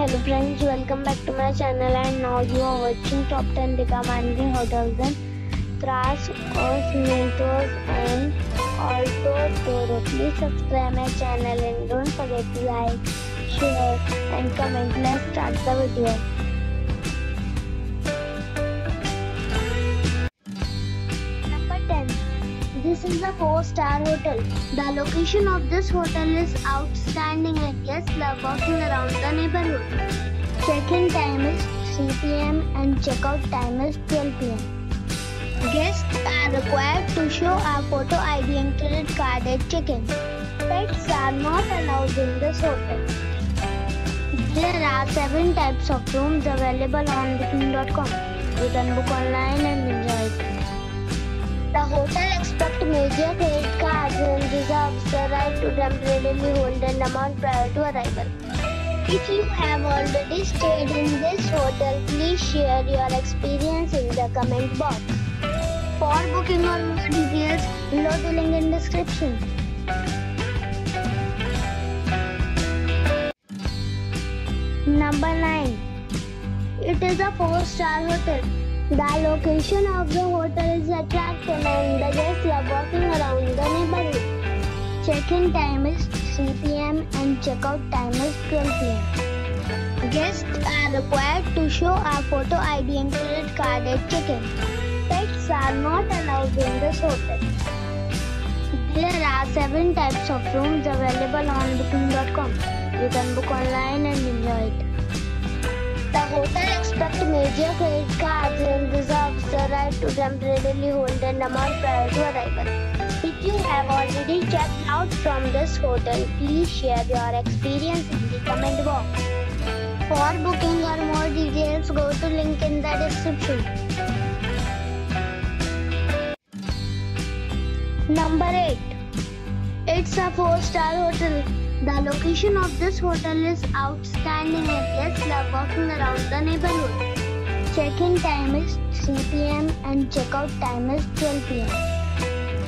Hello friends welcome back to my channel and now you are watching top ten दिकामानी hotels and cross और स्मीटोज and Alto Toro please subscribe my channel and don't forget to like share and comment let's start the video This is a four star hotel. The location of this hotel is outside outstanding and guests love walking around the neighborhood. Check-in time is 3 p.m. and checkout time is 12 p.m. Guests are required to show a photo ID and credit card at check-in. Pets are not allowed in this hotel. There are 7 types of rooms available on booking.com. You can book online and enjoy it. The hotel expects major credit cards reserves the right to temporarily hold an amount prior to arrival. If you have already stayed in this hotel, please share your experience in the comment box. For booking or more details, below the link in description. Number 9. It is a 4-star hotel. The location of the hotel is attractive and the guests love walking. Check-in time is 3 p.m. and check-out time is 12 p.m. Guests are required to show a photo ID and credit card at check-in. Pets are not allowed in this hotel. There are 7 types of rooms available on booking.com. You can book online and enjoy it. The hotel expects major credit cards and reserves the right to temporarily hold an amount prior to arrival. If you have already checked out from this hotel, please share your experience in the comment box. For booking or more details, go to link in the description. Number 8. It's a 4-star hotel. The location of this hotel is outstanding and guests love walking around the neighborhood. Check-in time is 3 p.m. and checkout time is 12 p.m.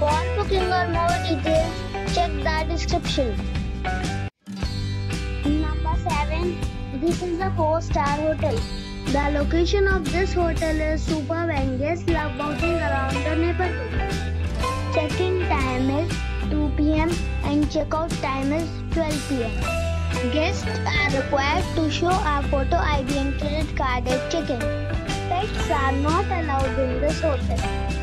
For booking or more details, check the description. Number 7. This is a 4-star hotel. The location of this hotel is superb and guests love walking around the neighborhood. Check-in time is 2 p.m. and checkout time is 12 p.m. Guests are required to show a photo ID and credit card at check-in. Pets are not allowed in this hotel.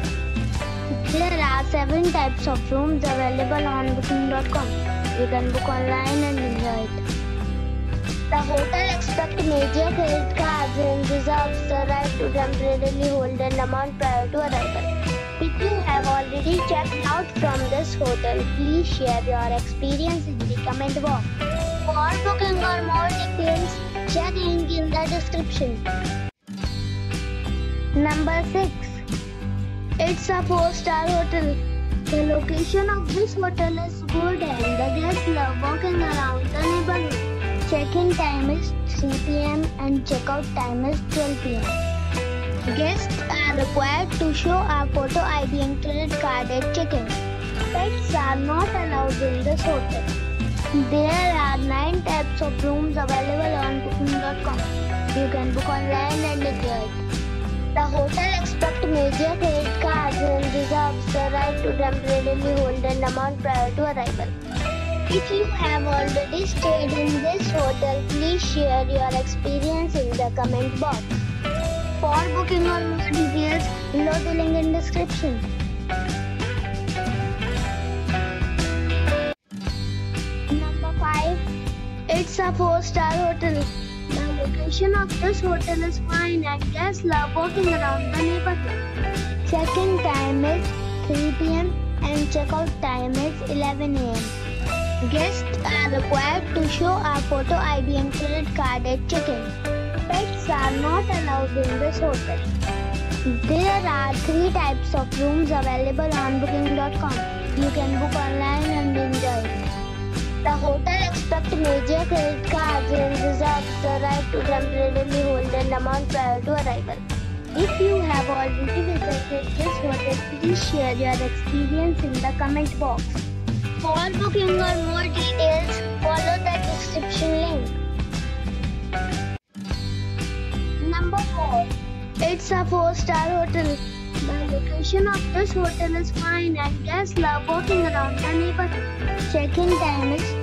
There are 7 types of rooms available on booking.com. You can book online and enjoy it. The hotel expects major credit cards and reserves the right to temporarily hold an amount prior to arrival. If you have already checked out from this hotel, please share your experience in the comment box. For booking or more details, check link in the description. Number 6. It's a 4-star hotel. The location of this hotel is good and the guests love walking around the neighborhood. Check-in time is 3 p.m. and checkout time is 12 p.m. Guests are required to show a photo ID and credit card at check-in. Pets are not allowed in this hotel. There are 9 types of rooms available on booking.com. You can book online and it. The hotel expects major credit cards and reserves the right to temporarily hold an amount prior to arrival. If you have already stayed in this hotel, please share your experience in the comment box. For booking or more details, below the link in description. Number 5. It's a 4-star hotel. The location of this hotel is fine and guests love walking around the neighborhood. Check-in time is 3 p.m. and check-out time is 11 a.m. Guests are required to show a photo ID and credit card at check-in. Pets are not allowed in this hotel. There are three types of rooms available on booking.com. You can book online and enjoy. The hotel expects major credit cards and reserves the right to temporarily hold an amount prior to arrival. If you have already visited this hotel, please share your experience in the comment box. For booking or more details, follow the description link. Number 4. It's a 4-star hotel. The location of this hotel is fine and guests love walking around the neighborhood. Check-in time is 3 p.m.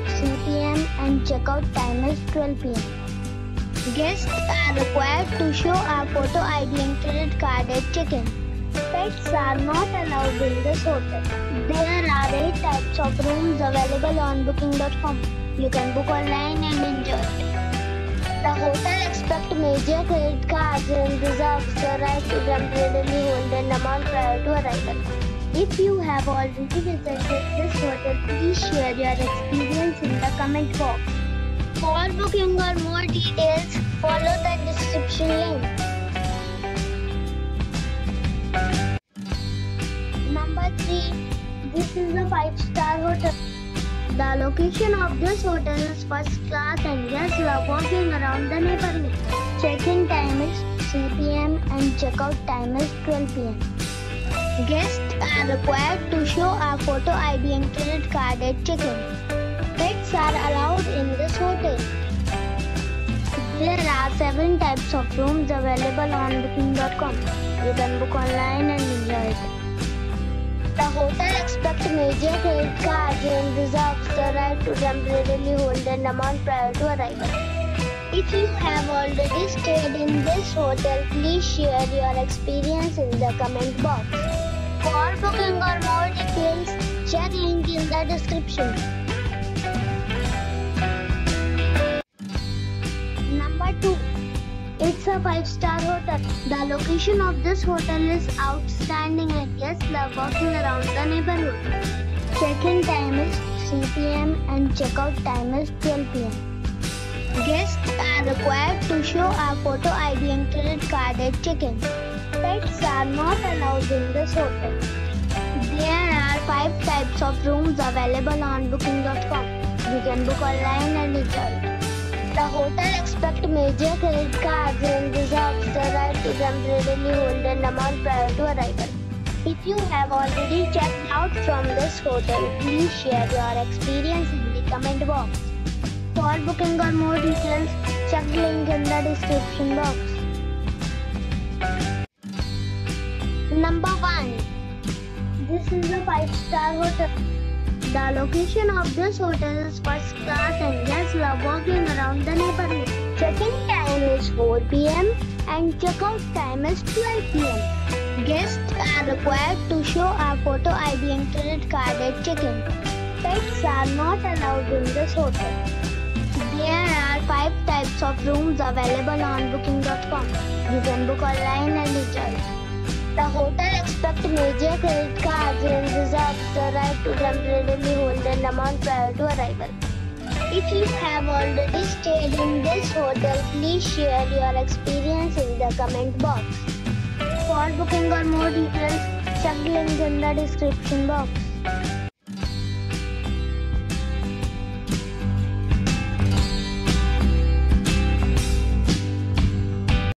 and checkout time is 12 p.m. Guests are required to show a photo ID and credit card at check-in. Pets are not allowed in this hotel. There are 8 types of rooms available on booking.com. You can book online and enjoy. The hotel expects major credit cards and reserves the right to temporarily hold an amount prior to arrival. If you have already visited this hotel, please share your experience in the comment box. For booking or more details, follow the description link. Number 3. This is a 5-star hotel. The location of this hotel is first class and guests love walking around the neighborhood. Check-in time is 3 p.m. and checkout time is 12 p.m. Guests are required to show a photo ID and credit card at check-in. Pets are allowed in this hotel. There are seven types of rooms available on booking.com. You can book online and enjoy it. The hotel expects major credit cards and reserves the right to temporarily hold an amount prior to arrival. If you have already stayed in this hotel, please share your experience in the comment box. For booking or more details, check link in the description. Number 2. It's a 5-star hotel. The location of this hotel is outstanding and guests love walking around the neighborhood. Check-in time is 3 p.m. and check-out time is 12 p.m. Guests are required to show a photo ID and credit card at check-in. Pets are not allowed in this hotel. There are five types of rooms available on booking.com. You can book online and enjoy. The hotel expects major credit cards and reserves the right to temporarily hold an amount prior to arrival. If you have already checked out from this hotel, please share your experience in the comment box. For booking or more details, check the link in the description box. Number 1. This is a 5-star hotel. The location of this hotel is first class and guests love walking around the neighborhood. Check-in time is 4 p.m. and check-out time is 12 p.m. Guests are required to show a photo ID and credit card at check-in. Pets are not allowed in this hotel. Are of rooms available on booking.com. You can book online and enjoy. The hotel expects major credit cards and reserves the right to temporarily hold an amount prior to arrival. If you have already stayed in this hotel, please share your experience in the comment box. For booking or more details, check the link in the description box.